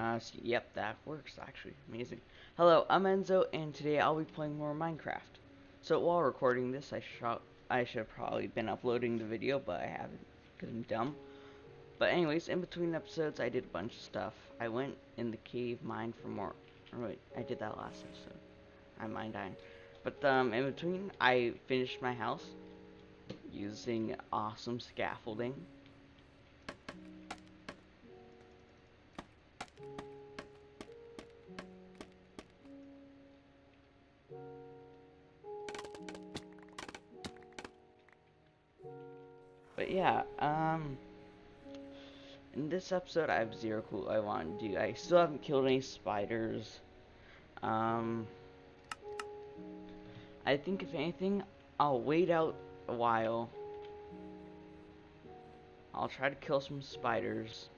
Uh, so, yep, that works actually. Amazing. Hello, I'm Enzo, and today I'll be playing more Minecraft. So while recording this, I I should have probably been uploading the video, but I haven't because I'm dumb. But anyways, in between episodes, I did a bunch of stuff. I went in the cave, mine for more. Or wait, I did that last episode. I mined iron. But um, in between, I finished my house using awesome scaffolding. Yeah, um, in this episode I have zero clue I want to do. I still haven't killed any spiders. Um, I think if anything, I'll wait out a while. I'll try to kill some spiders.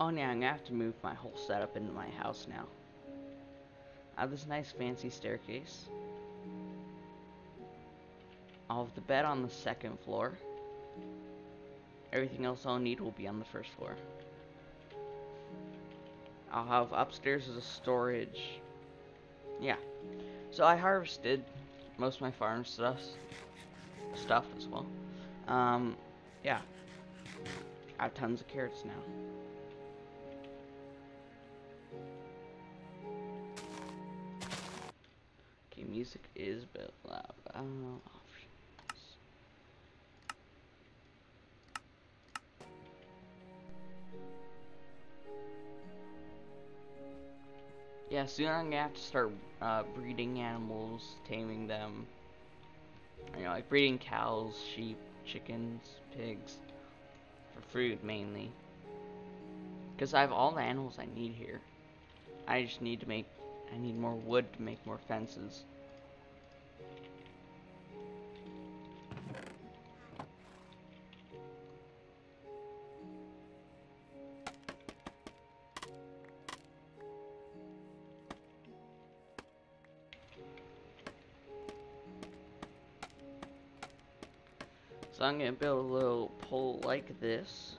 Oh yeah, I'm gonna have to move my whole setup into my house now. I have this nice fancy staircase. I'll have the bed on the second floor. Everything else I'll need will be on the first floor. I'll have upstairs as a storage. Yeah. So I harvested most of my farm stuff, stuff as well. Um, yeah. I have tons of carrots now. Music is a bit loud. Yeah, soon I'm gonna have to start uh, breeding animals, taming them. You know, like breeding cows, sheep, chickens, pigs, for food mainly. Because I have all the animals I need here. I just need to make, I need more wood to make more fences. I'm gonna build a little pole like this.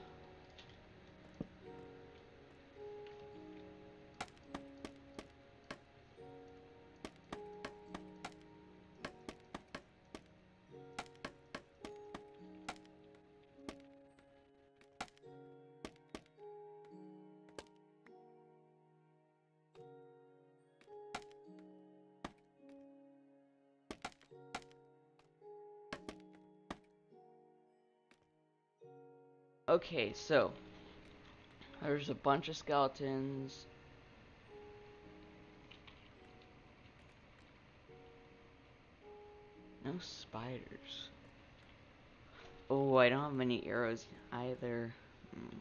Okay, so there's a bunch of skeletons. No spiders. Oh, I don't have many arrows either. Hmm.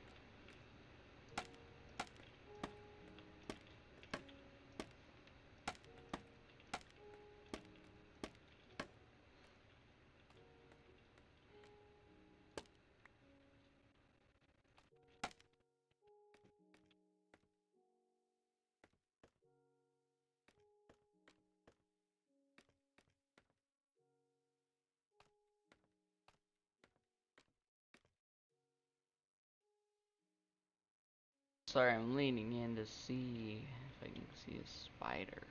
Sorry, I'm leaning in to see if I can see a spider.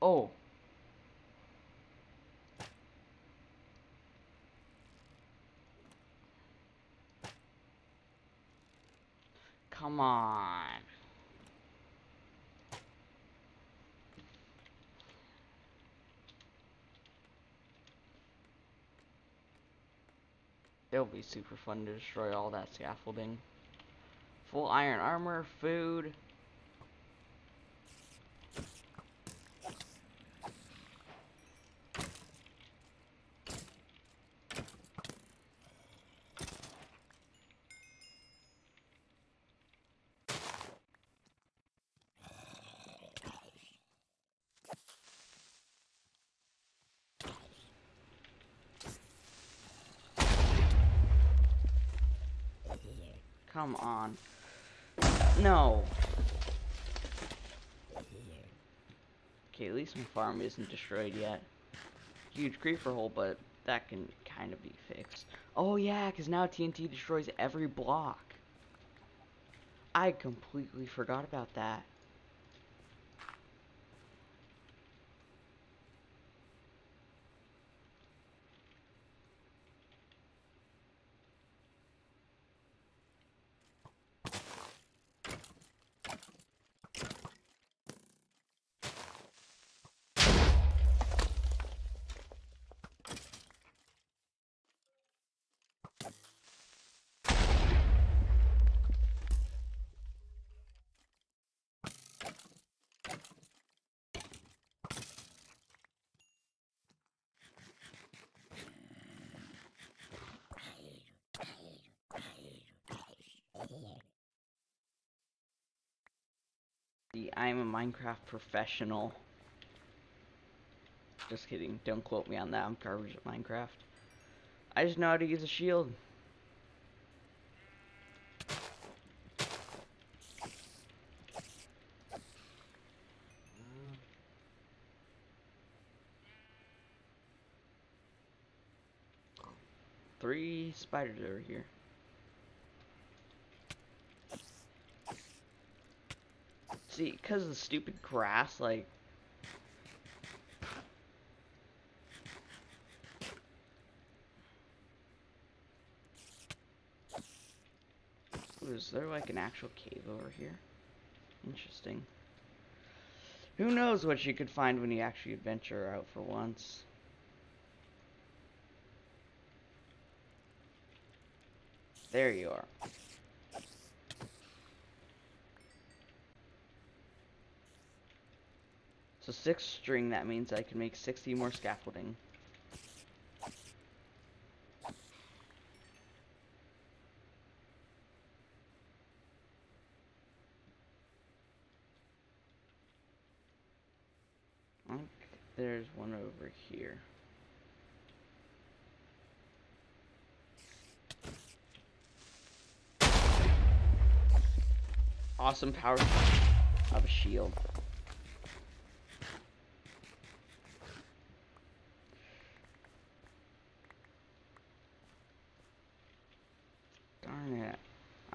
Oh. Come on. It'll be super fun to destroy all that scaffolding. Full iron armor, food. Come on. No. Okay, at least my farm isn't destroyed yet. Huge creeper hole, but that can kind of be fixed. Oh yeah, because now TNT destroys every block. I completely forgot about that. I'm a Minecraft professional. Just kidding. Don't quote me on that. I'm garbage at Minecraft. I just know how to use a shield. Three spiders over here. See, because of the stupid grass, like... Ooh, is there like an actual cave over here? Interesting. Who knows what you could find when you actually venture out for once. There you are. So six string, that means I can make 60 more scaffolding. there's one over here. Awesome power of a shield.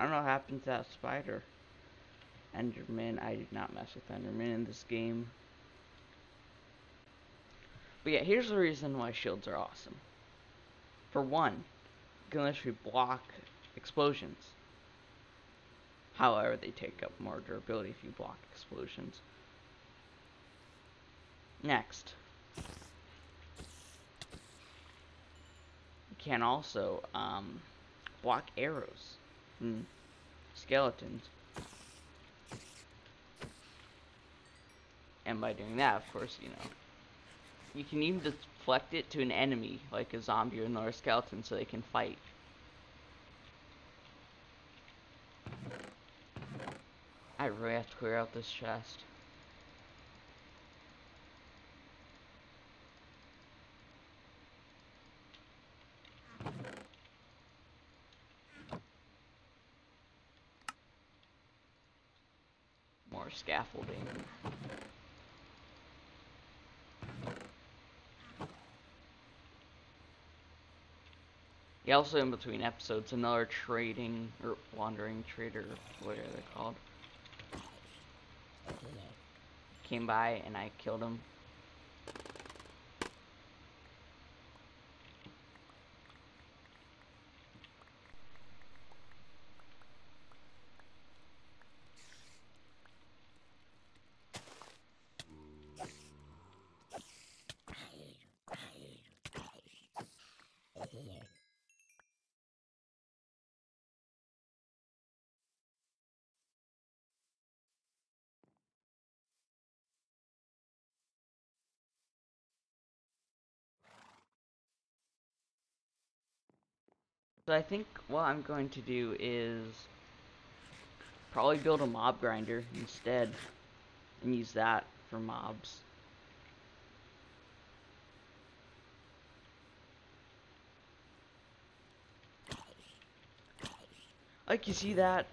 I don't know what happened to that spider. Enderman, I did not mess with Enderman in this game. But yeah, here's the reason why shields are awesome. For one, you can literally block explosions. However, they take up more durability if you block explosions. Next. You can also um, block arrows. Hmm. Skeletons. And by doing that, of course, you know, you can even deflect it to an enemy, like a zombie or a skeleton, so they can fight. I really have to clear out this chest. Scaffolding. Yeah, also in between episodes, another trading, or wandering trader, what are they called? Came by and I killed him. So I think what I'm going to do is probably build a mob grinder instead and use that for mobs. Like, you see that?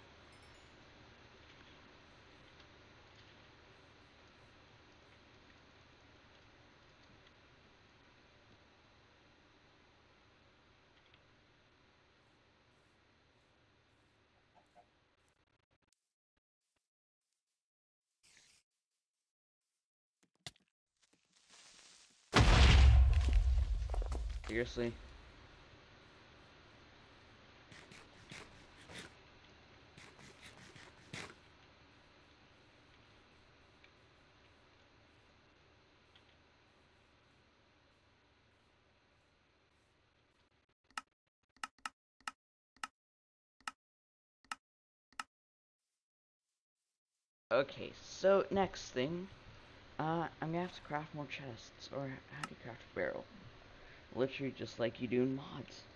Seriously? Okay, so next thing, uh, I'm gonna have to craft more chests, or how do you craft a barrel? Literally just like you do in mods.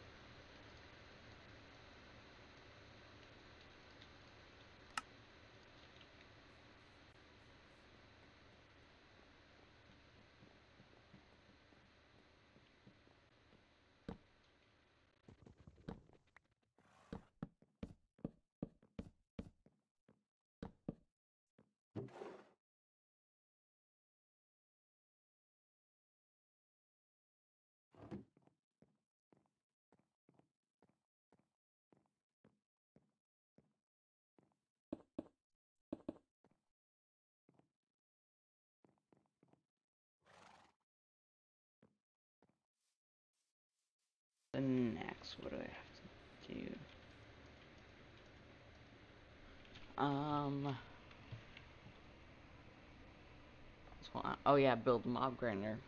Next, what do I have to do? Um. uh, Oh yeah, build mob grinder.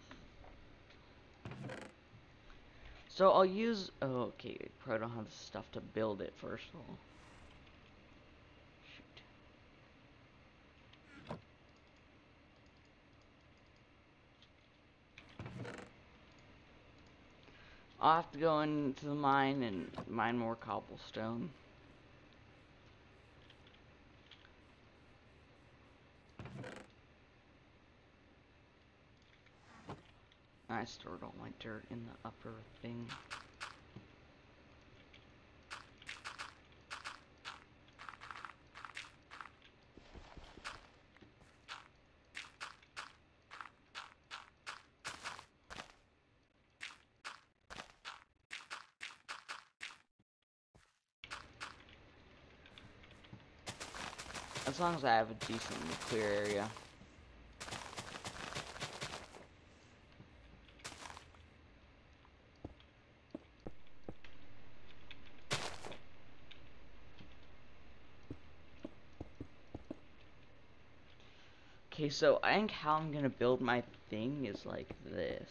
So I'll use. Oh, okay. Probably don't have the stuff to build it first of all. I'll have to go into the mine and mine more cobblestone. I stored all my dirt in the upper thing. I have a decently clear area. Okay, so I think how I'm gonna build my thing is like this.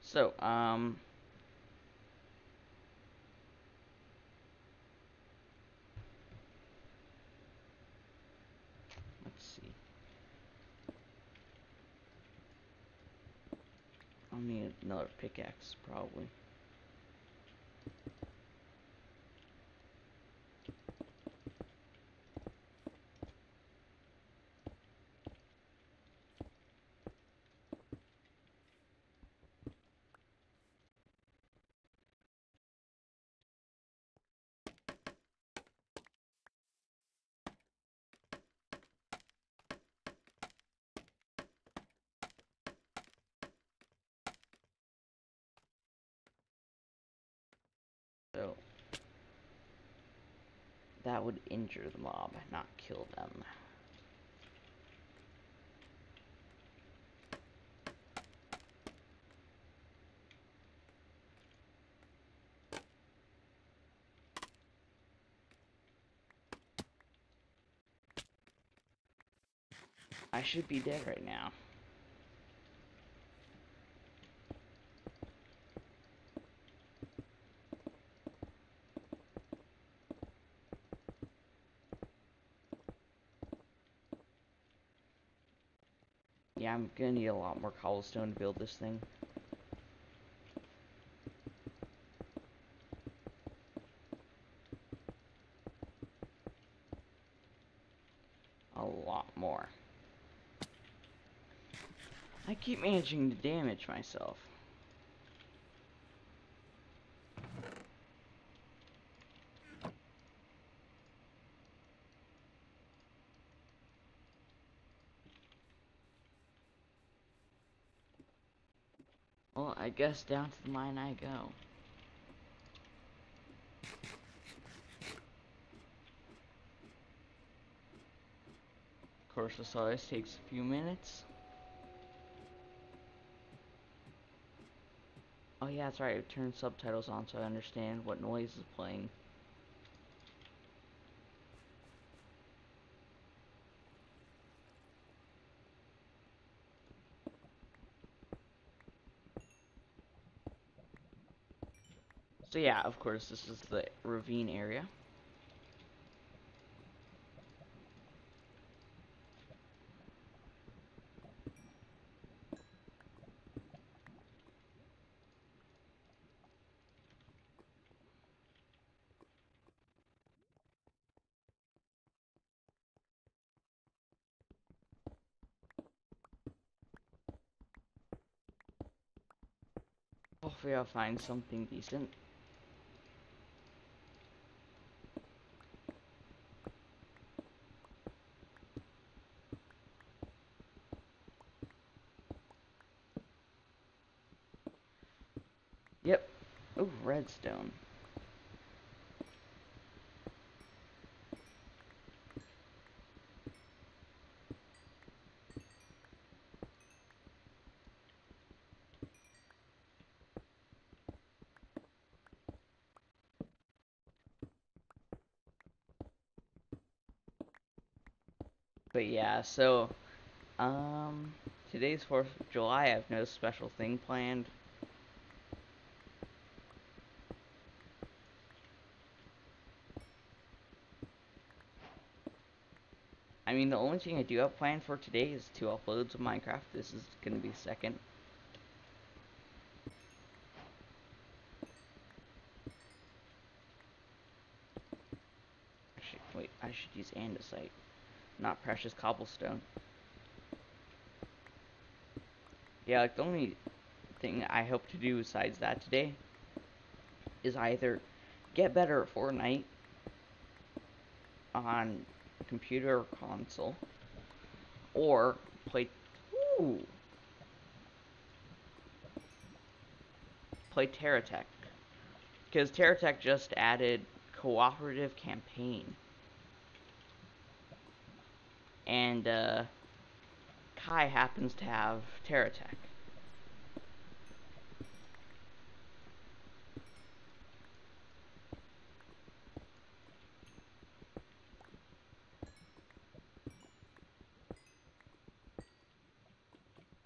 So, um... Let's see. I'll need another pickaxe, probably. That would injure the mob, not kill them. I should be dead right now. I'm gonna need a lot more cobblestone to build this thing. A lot more. I keep managing to damage myself. Well, I guess down to the mine I go. Of course, this always takes a few minutes. Oh yeah, that's right, I turned subtitles on so I understand what noise is playing. So yeah, of course, this is the ravine area. Hopefully I'll find something decent. Yep. Redstone. But yeah, so, um, today's 4th of July. I have no special thing planned. I mean, the thing I do have planned for today is to upload some Minecraft. This is going to be second. Wait, I should use andesite, not precious cobblestone. Yeah, like the only thing I hope to do besides that today is either get better at Fortnite on computer or console, or play. Ooh, play TerraTech, because TerraTech just added cooperative campaign, and uh, Kai happens to have TerraTech.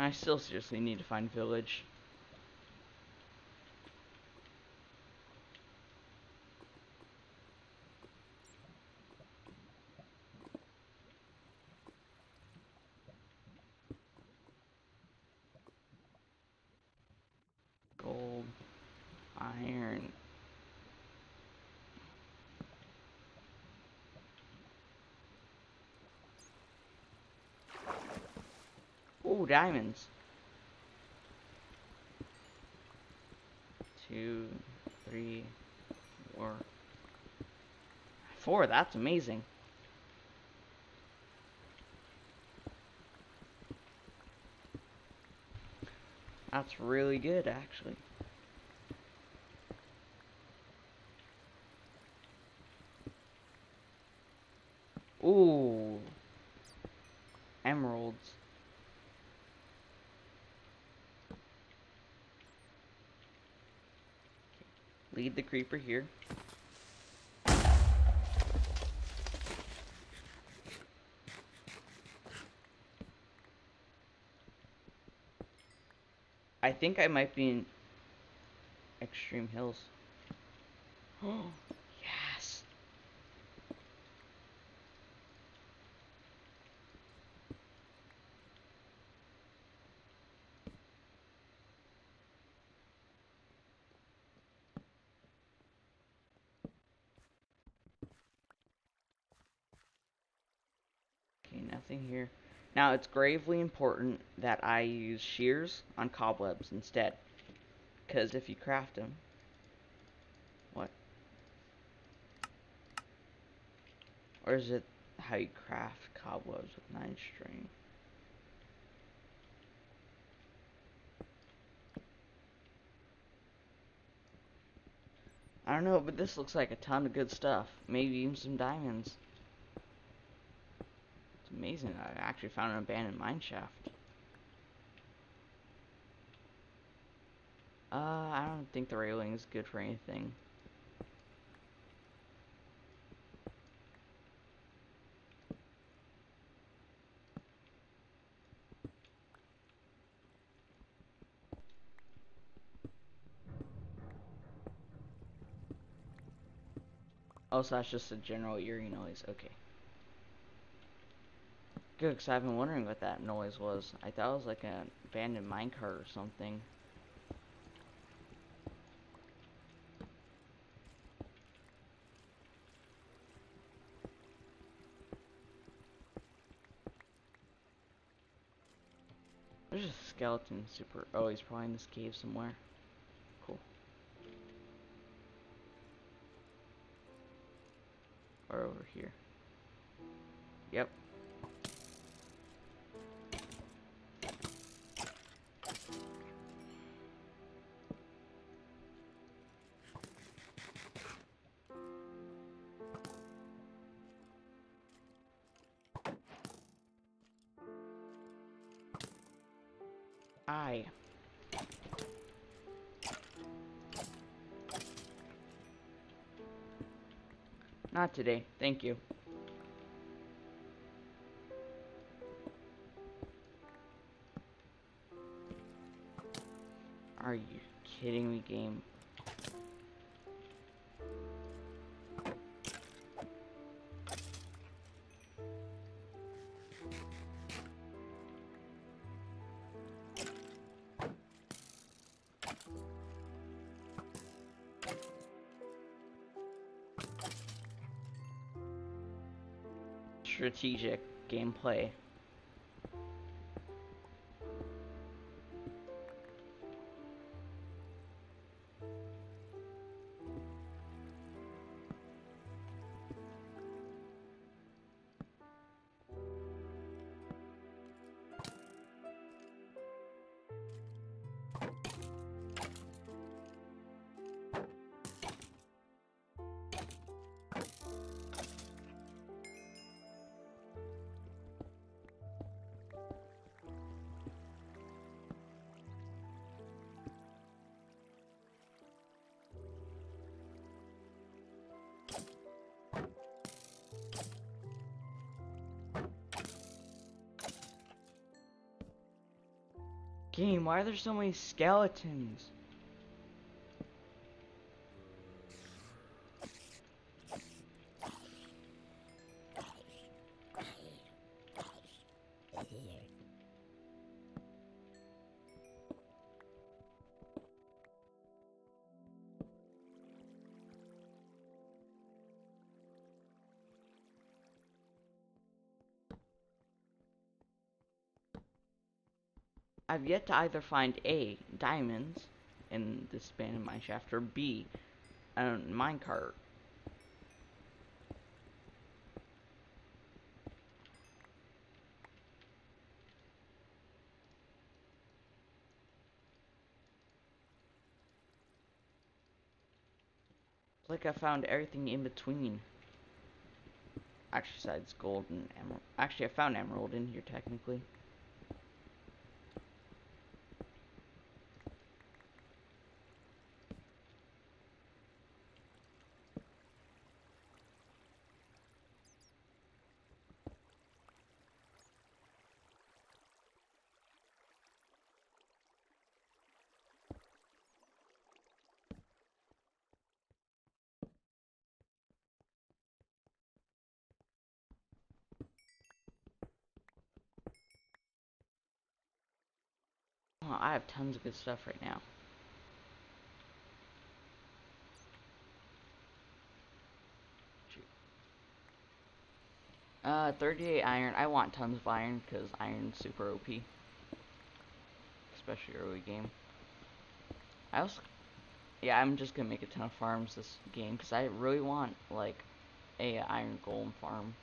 I still seriously need to find village. Gold, iron. Ooh, diamonds. Two, three, four. Four, that's amazing. That's really good, actually. Ooh. Emeralds. Lead the creeper here. I think I might be in Extreme Hills. nothing here. Now it's gravely important that I use shears on cobwebs instead. Because if you craft them... What? Or is it how you craft cobwebs with nine string? I don't know, but this looks like a ton of good stuff. Maybe even some diamonds. Amazing. I actually found an abandoned mine shaft. Uh, I don't think the railing is good for anything. Oh, so that's just a general eerie noise. Okay. Good, because I've been wondering what that noise was. I thought it was like an abandoned minecart or something. There's a skeleton super. Oh, he's probably in this cave somewhere. Cool. Or over here. Yep. Not today, thank you. Are you kidding me, game? Strategic gameplay. Game, why are there so many skeletons? I've yet to either find A, diamonds in this abandoned mine shaft, or B, a minecart. Like I found everything in between. Actually, besides gold and emerald. Actually, I found emerald in here, technically. I have tons of good stuff right now. Uh, 38 iron. I want tons of iron because iron's super OP. Especially early game. I also, yeah, I'm just gonna make a ton of farms this game because I really want like a iron golem farm.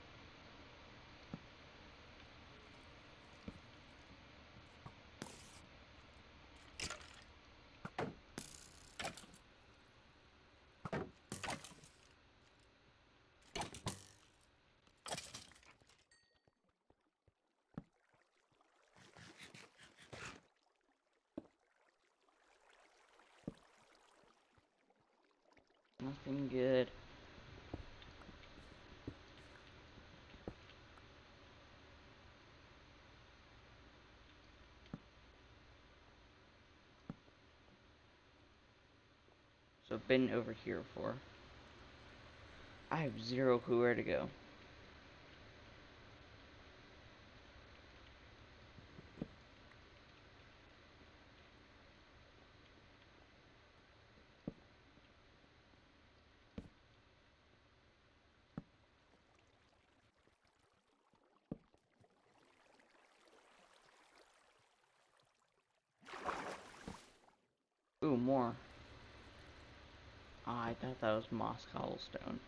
Nothing good. So I've been over here before. I have zero clue where to go. Ooh, more. Oh, I thought that was moss cobblestone.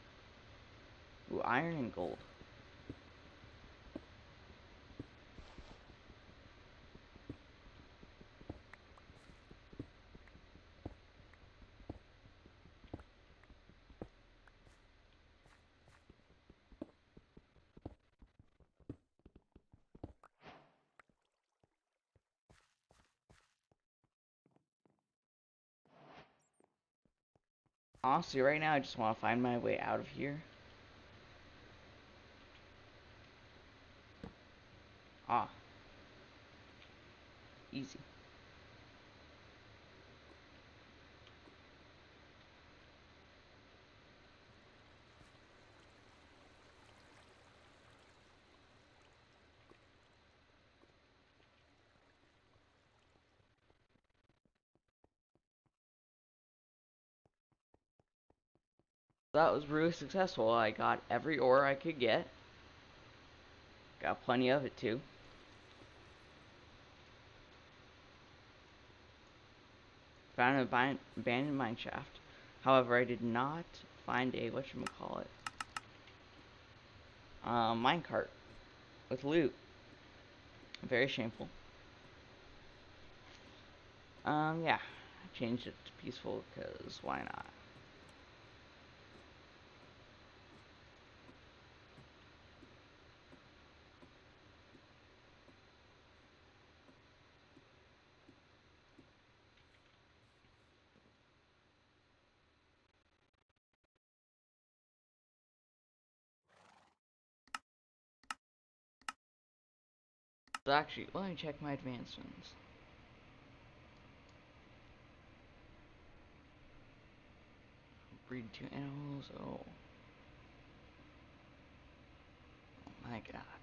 Ooh, iron and gold. Honestly, right now I just want to find my way out of here. Ah. Easy. That was really successful. I got every ore I could get. Got plenty of it too. Found an abandoned mine shaft. However, I did not find a whatchamacallit. Uh, minecart with loot. Very shameful. Um, yeah. I changed it to peaceful because why not? Actually, let me check my advancements. Breed two animals, oh. Oh my god.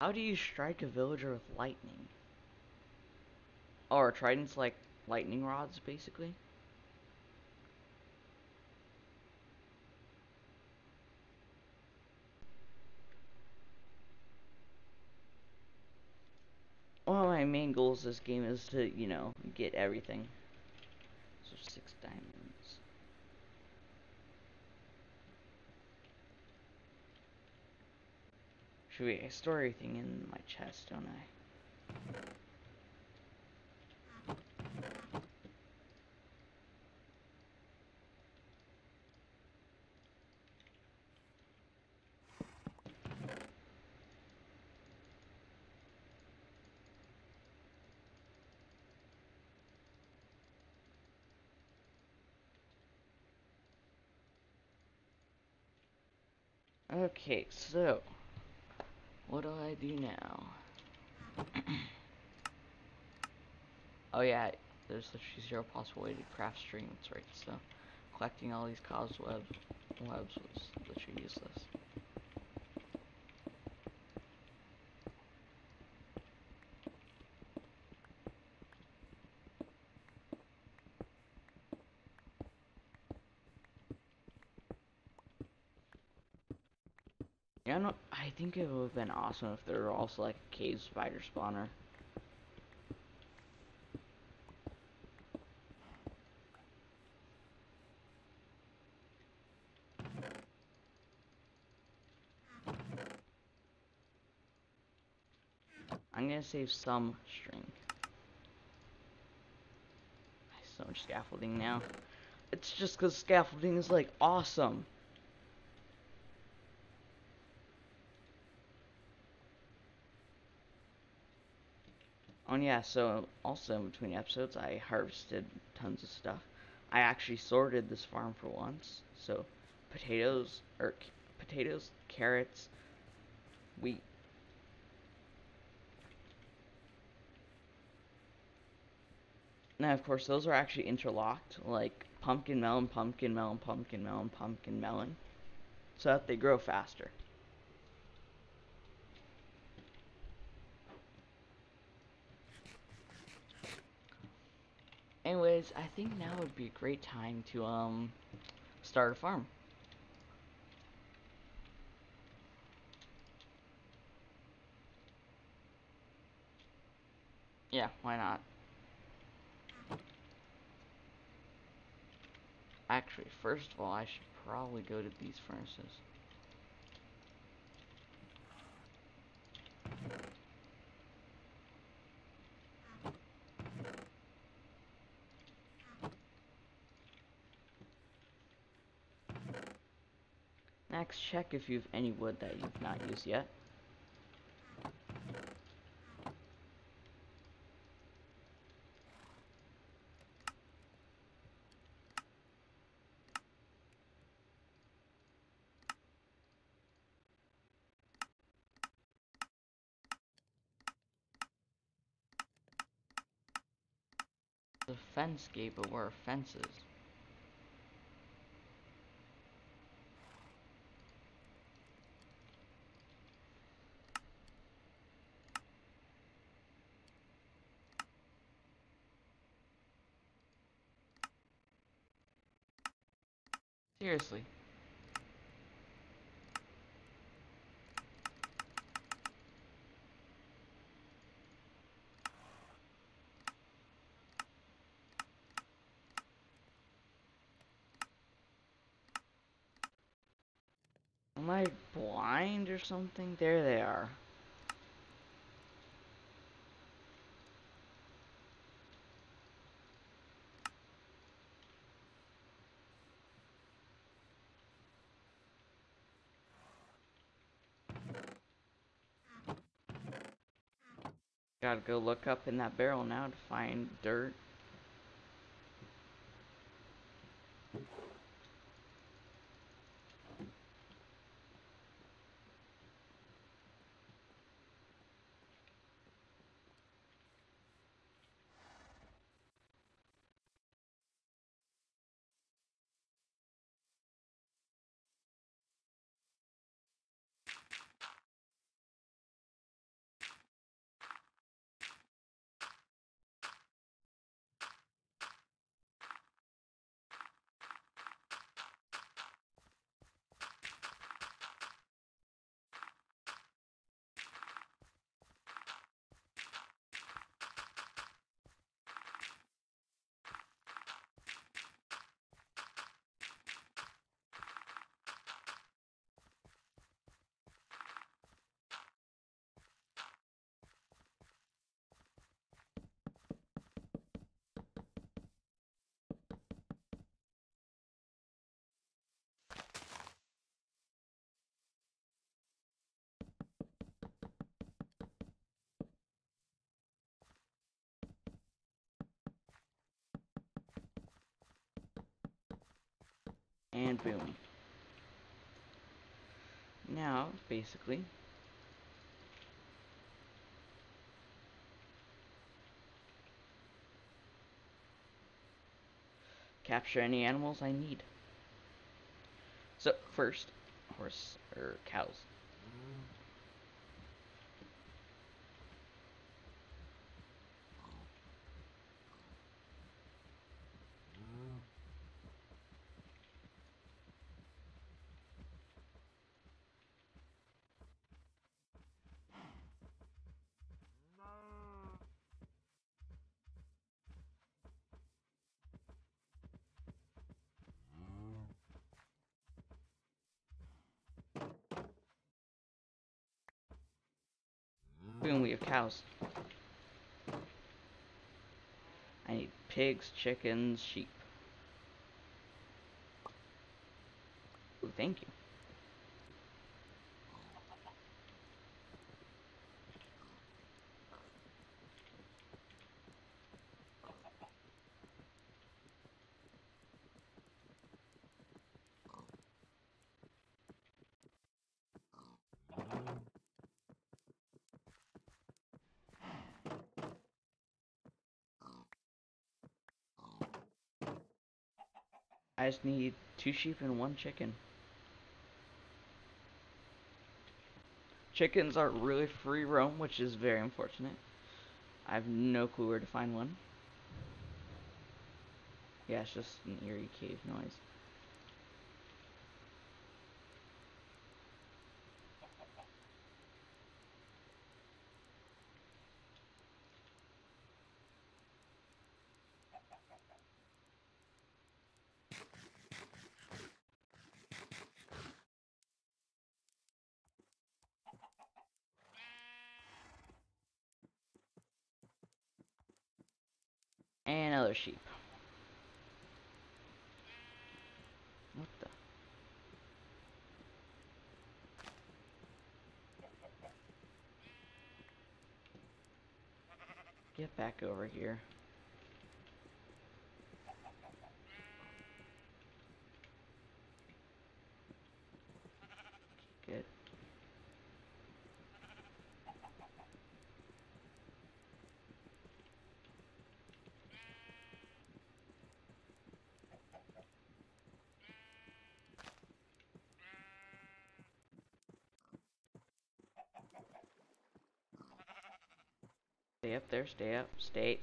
How do you strike a villager with lightning? Or tridents like lightning rods, basically? One of my main goals this game is to, you know, get everything. So six diamonds. Should we store everything in my chest, don't I? Okay, so what do I do now? oh yeah, there's literally zero possible way to craft string, that's right, so collecting all these cobweb webs was literally useless. Yeah, no, I think it would have been awesome if there were also like a cave spider spawner. I'm gonna save some string. So much scaffolding now. It's just because scaffolding is like awesome. Yeah, so also in between episodes I harvested tons of stuff. I actually sorted this farm for once. So potatoes er, or potatoes, carrots, wheat. Now of course those are actually interlocked like pumpkin melon, pumpkin melon, pumpkin melon, pumpkin melon so that they grow faster. Anyways, I think now would be a great time to um start a farm. Yeah, why not? Actually, first of all, I should probably go to these furnaces. Next, check if you have any wood that you've not used yet. The fence gate, but where are fences? Seriously. Am I blind or something? There they are. Gotta go look up in that barrel now to find dirt. And boom. Now, basically, capture any animals I need. So, first, horse, or cows. Mm. Boom, we have cows. I need pigs, chickens, sheep. Ooh, thank you. Just need two sheep and one chicken. Chickens are really free roam, which is very unfortunate. I have no clue where to find one. Yeah, it's just an eerie cave noise. And another sheep. What the? Get back over here. Good. Stay up there, stay up, stay.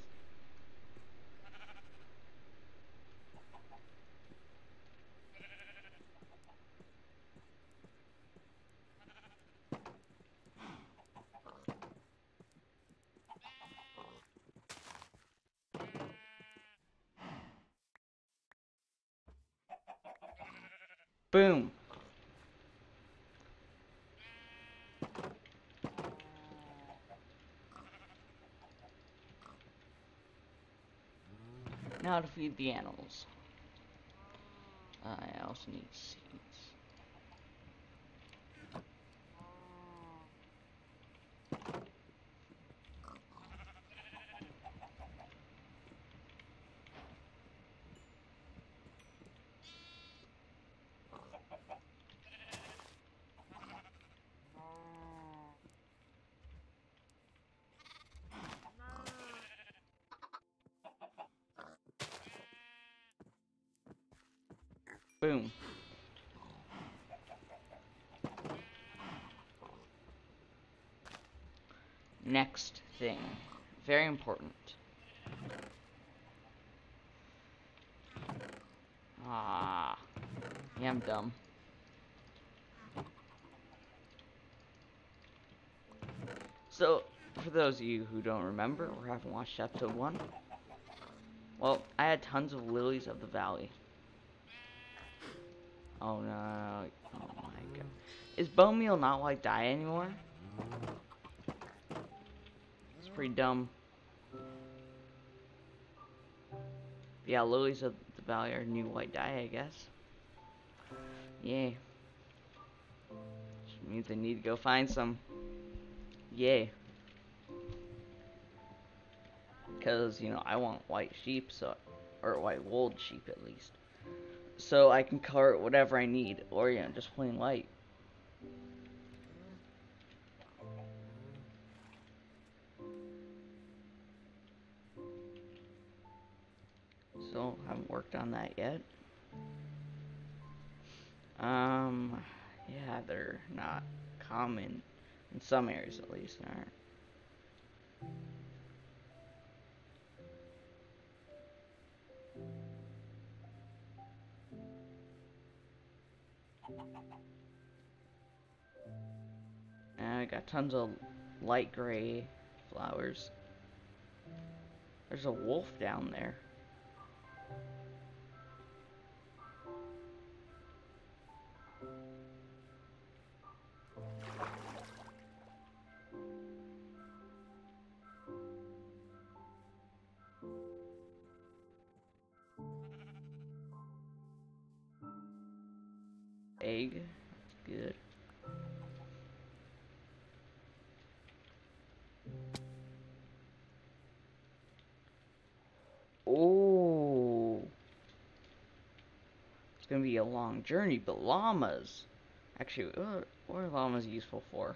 Boom. Now to feed the animals. I also need seeds. Boom. Next thing. Very important. Ah. Yeah, I'm dumb. So, for those of you who don't remember or haven't watched episode 1, well, I had tons of lilies of the valley. Oh no. Oh my god. Is bone meal not like dye anymore? Pretty dumb. Yeah, lilies of the valley are new white dye, I guess. Yay. Which means I need to go find some. Yay. Because, you know, I want white sheep, so, or white wooled sheep at least so I can color it whatever I need, or you know, just plain white. They're not common in some areas at least, aren't. And I got tons of light gray flowers. There's a wolf down there. Good. Oh. It's gonna be a long journey, but llamas. Actually, what are llamas useful for?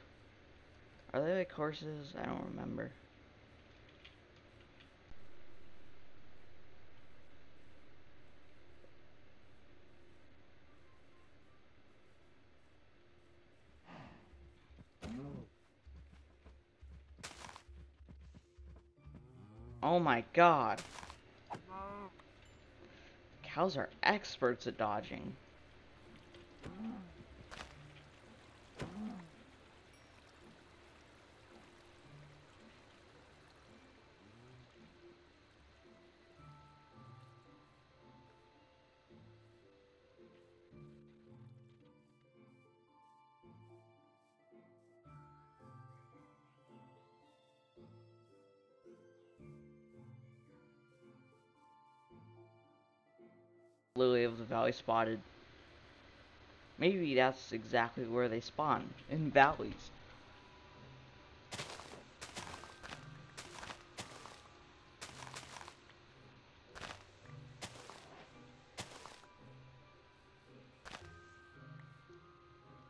Are they like horses? I don't remember. Oh my god. Cows are experts at dodging. Of the Valley spotted. Maybe that's exactly where they spawn, in valleys.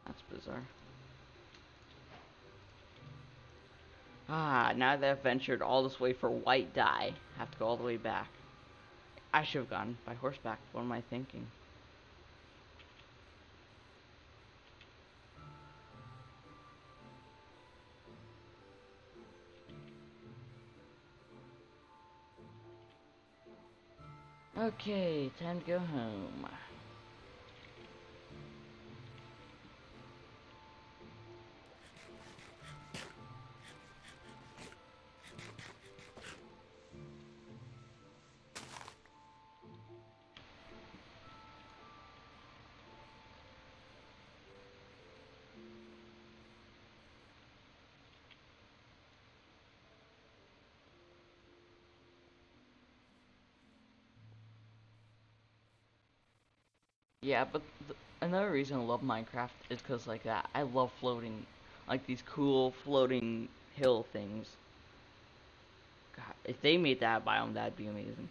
That's bizarre. Ah, now that I've ventured all this way for white dye, I have to go all the way back. I should have gone by horseback. What am I thinking? Okay, time to go home. Yeah, but th another reason I love Minecraft is because like that. I love floating, like these cool floating hill things. God, if they made that biome, that'd be amazing.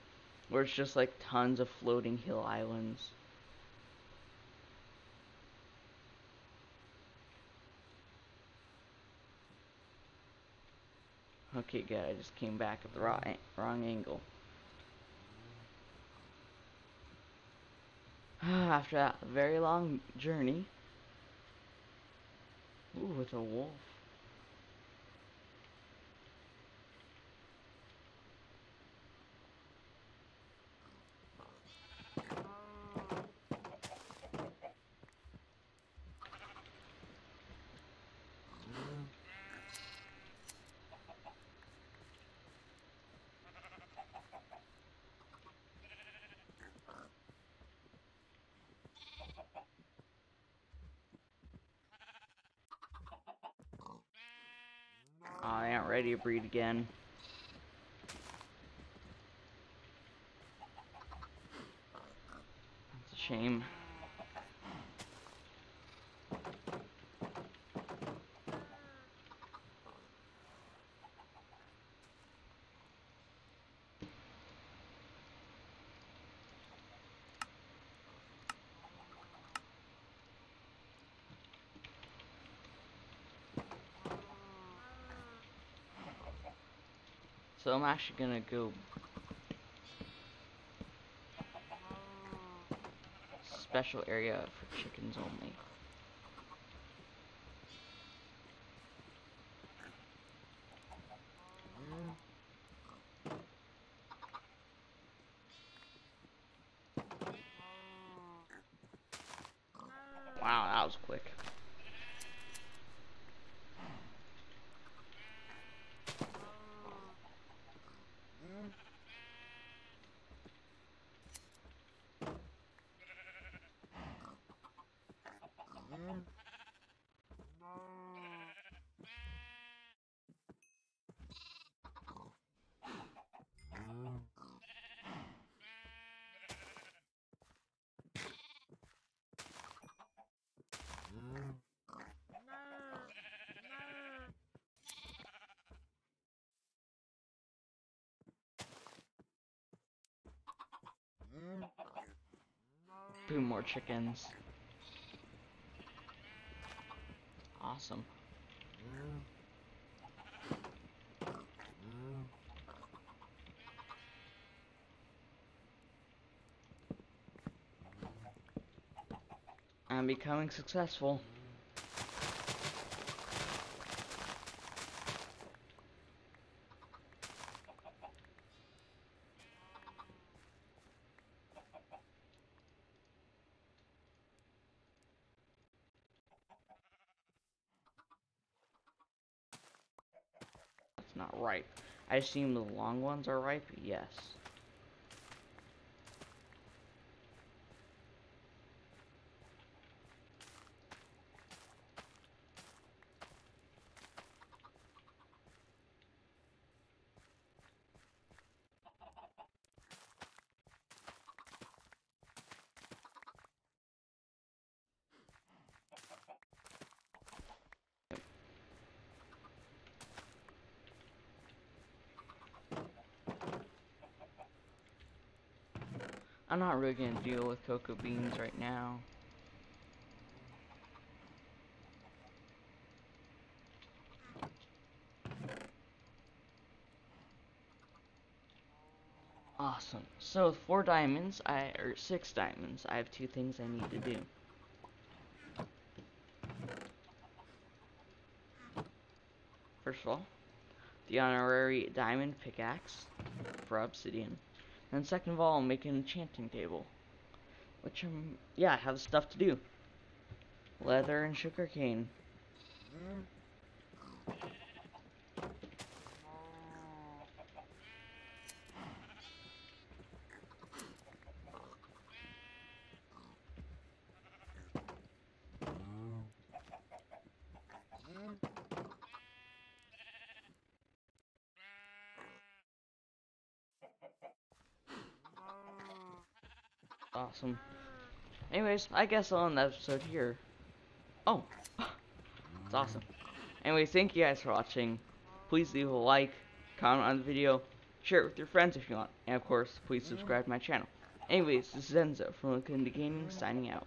Where it's just like tons of floating hill islands. Okay, good. I just came back at the wrong, wrong angle. After that very long journey. Ooh, it's a wolf. I ain't ready to breed again. That's a shame. So I'm actually gonna go special area for chickens only. Two more chickens. Awesome. I'm becoming successful. That's not ripe. I assume the long ones are ripe? Yes. I'm not really gonna deal with cocoa beans right now. Awesome. So four diamonds, I or six diamonds. I have two things I need to do. First of all, the honorary diamond pickaxe for obsidian. And second of all, make an enchanting table. Which, um, yeah, I have stuff to do. Leather and sugarcane. awesome. Anyways, I guess I'll end the episode here. Oh, it's awesome. Anyways, thank you guys for watching. Please leave a like, comment on the video, share it with your friends if you want, and of course, please subscribe to my channel. Anyways, this is Enzo from Look Into Gaming, signing out.